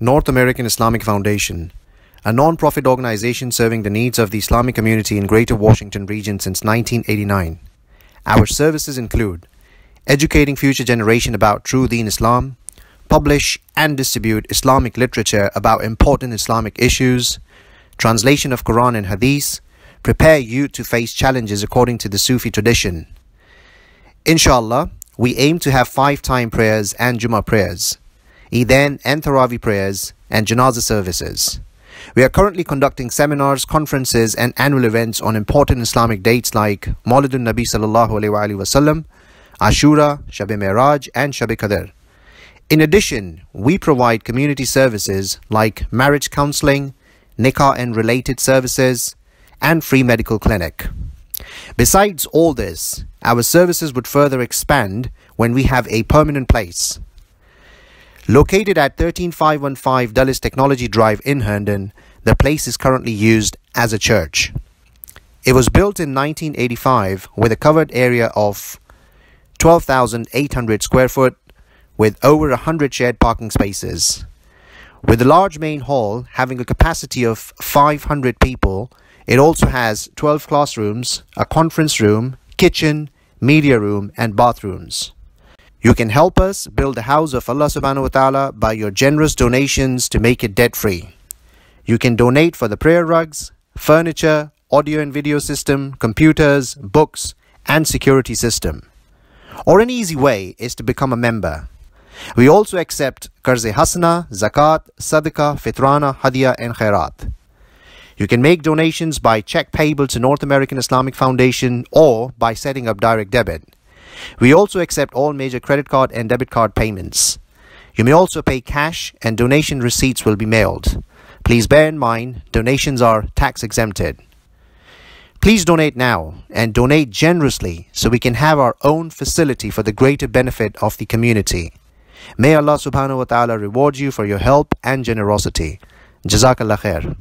North American Islamic Foundation, a non profit organization serving the needs of the Islamic community in Greater Washington region since 1989. Our services include educating future generation about true deen Islam, publish and distribute Islamic literature about important Islamic issues, translation of Quran and Hadith, prepare you to face challenges according to the Sufi tradition. Inshallah, we aim to have five time prayers and Jummah prayers, Eidain and Taraweeh prayers, and janaza services. We are currently conducting seminars, conferences, and annual events on important Islamic dates like Maulidun Nabi sallallahu alaihi wasallam, Ashura, Shab Miraj, and Shab Qadr. In addition, we provide community services like marriage counseling, nikah and related services, and free medical clinic. Besides all this, our services would further expand when we have a permanent place. Located at 13515 Dulles Technology Drive in Herndon, the place is currently used as a church. It was built in 1985 with a covered area of 12,800 square foot with over 100 shared parking spaces. With a large main hall having a capacity of 500 people, it also has 12 classrooms, a conference room, kitchen, media room, and bathrooms. You can help us build the house of Allah subhanahu wa ta'ala by your generous donations to make it debt free. You can donate for the prayer rugs, furniture, audio and video system, computers, books, and security system. Or an easy way is to become a member. We also accept Karze Hasana, Zakat, Sadaqah, Fitrana, Hadiya, and Khairat. You can make donations by check payable to North American Islamic Foundation or by setting up direct debit. We also accept all major credit card and debit card payments. You may also pay cash and donation receipts will be mailed. Please bear in mind, donations are tax exempted. Please donate now and donate generously so we can have our own facility for the greater benefit of the community. May Allah subhanahu wa ta'ala reward you for your help and generosity. Jazakallah khair.